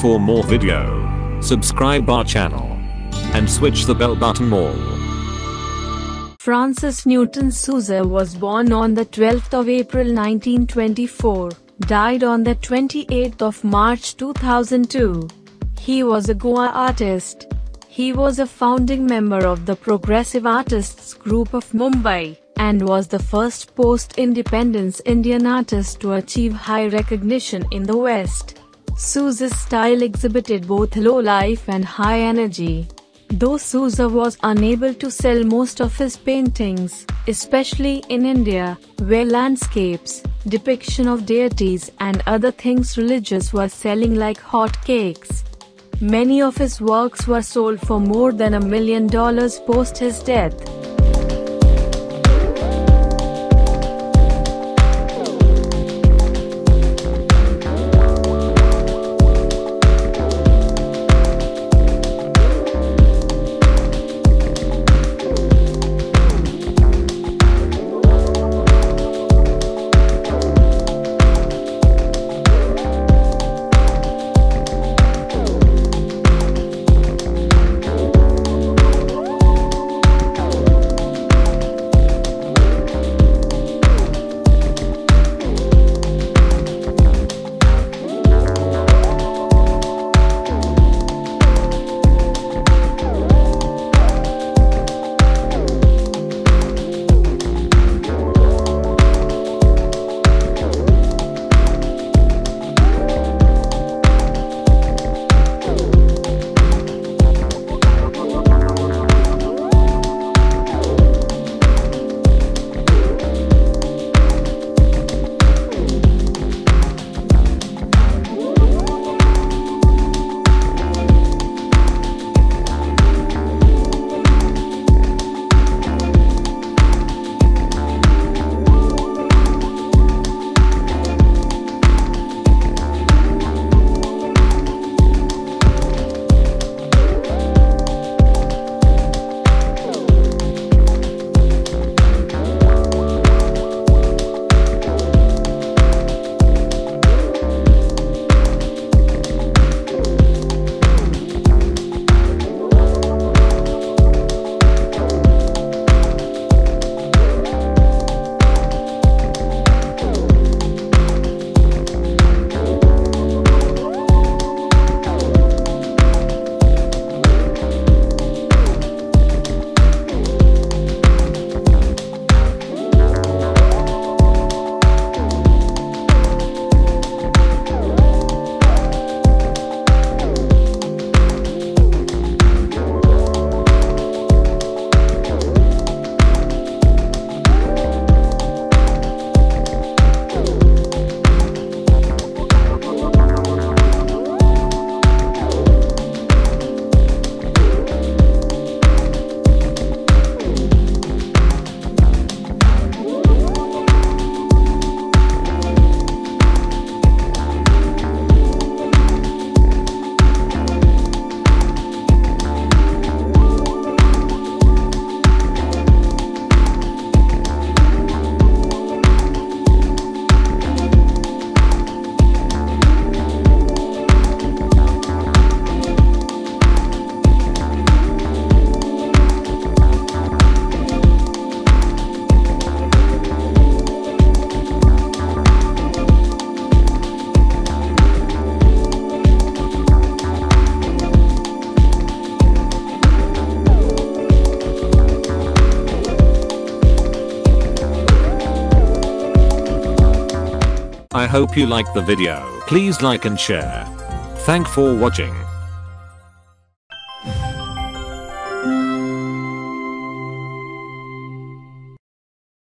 For more video, subscribe our channel and switch the bell button more. Francis Newton Souza was born on the 12th of April 1924, died on the 28th of March 2002. He was a Goa artist. He was a founding member of the Progressive Artists Group of Mumbai, and was the first post-independence Indian artist to achieve high recognition in the West. Souza's style exhibited both low life and high energy. Though Souza was unable to sell most of his paintings, especially in India, where landscapes, depiction of deities and other things religious were selling like hot cakes. Many of his works were sold for more than a million dollars post his death. I hope you like the video. Please like and share. Thank for watching.